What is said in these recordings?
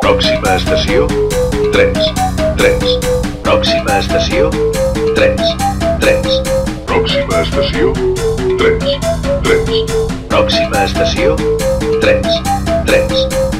Pròxima estació, 3, 3. Pròxima estació, 3, 3. Pròxima estació, 3, 3. Pròxima estació, 3, 3.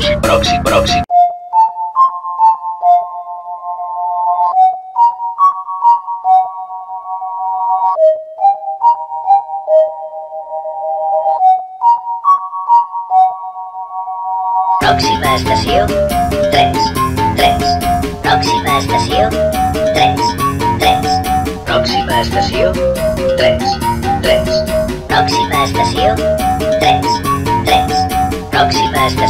proxy, proxy, proxy. Pròxima estació 3, 3. Pròxima estació 3, 3. Pròxima estació 3, 3. Pròxima estació 3, 3. Pròxima estació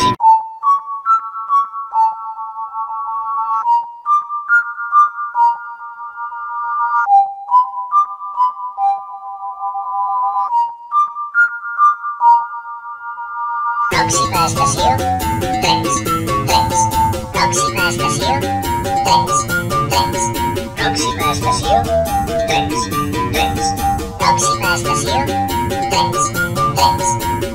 Próxima estación, 3, 3. Próxima estación, 3, 3. Próxima estación, 3, 3. Próxima estación, 3, 3.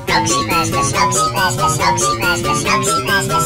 Próxima estación, próxima estación, próxima estación, próxima estación.